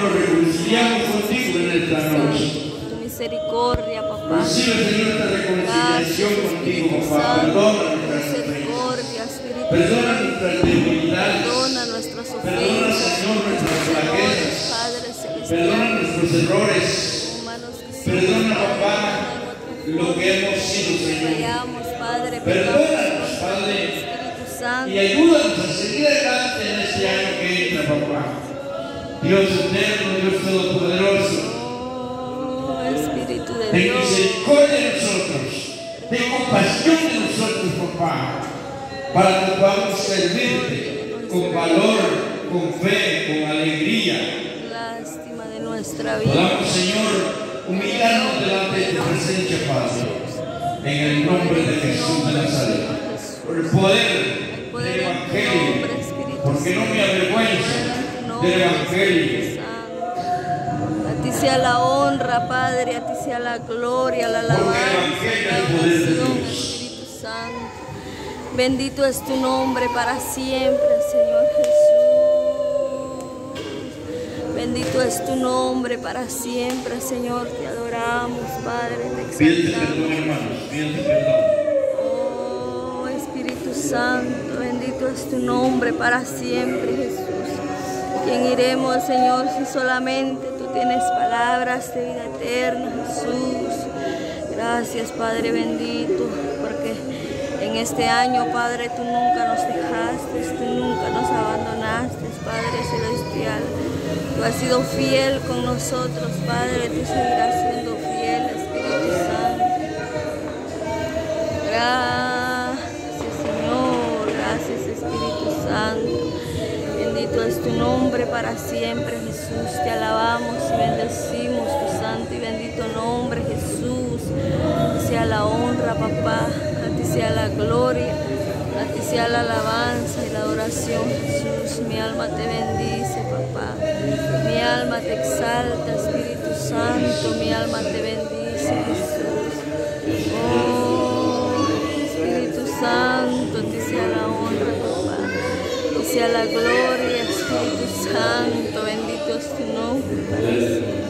reconciliamos contigo en esta noche. Tu misericordia, papá. Recibe, Señor, esta reconciliación contigo, papá. Perdona nuestras ofensas. Perdona nuestras debilidades. Perdona nuestras Perdona, ofensas. Señor, nuestras flaquezas. Perdona nuestros errores. Perdona, papá, lo que hemos sido, Señor. Perdónanos, Padre. ti, Espíritu Santo. Y ayúdanos a seguir adelante en este año que entra, papá. Dios eterno, Dios todopoderoso, Oh, Espíritu de ten Dios. misericordia de nosotros, ten compasión de nosotros, papá, para que podamos servirte con valor, con fe, con alegría. Lástima de nuestra vida. Podamos, Señor, humillarnos delante de tu presencia, Padre, en el nombre de Jesús de Nazaret, por el poder del Evangelio, porque no me avergüenzo del Evangelio. A ti sea la honra, Padre, a ti sea la gloria, la alabanza, la adoración, Espíritu Santo. Bendito es tu nombre para siempre, Señor Jesús. Bendito es tu nombre para siempre, Señor. Te adoramos, Padre, te exaltamos. Oh Espíritu Santo, bendito es tu nombre para siempre, Jesús. ¿Quién iremos, Señor, si solamente tú tienes palabras de vida eterna, Jesús? Gracias, Padre bendito, porque en este año, Padre, tú nunca nos dejaste, tú nunca nos abandonaste, Padre celestial. Tú has sido fiel con nosotros, Padre, tú seguirás siendo fiel, Espíritu Santo. Gracias Señor, gracias Espíritu Santo. Bendito es tu nombre para siempre Jesús. Te alabamos y bendecimos tu santo y bendito nombre Jesús. Sea la honra papá, a ti sea la gloria, a ti sea la alabanza y la adoración Jesús. Mi alma te bendice papá, mi alma te exalta Espíritu Santo, mi alma te bendice Jesús. Oh, Espíritu Santo, a ti sea la honra, papá. A sea la gloria, Santo. Bendito es tu nombre.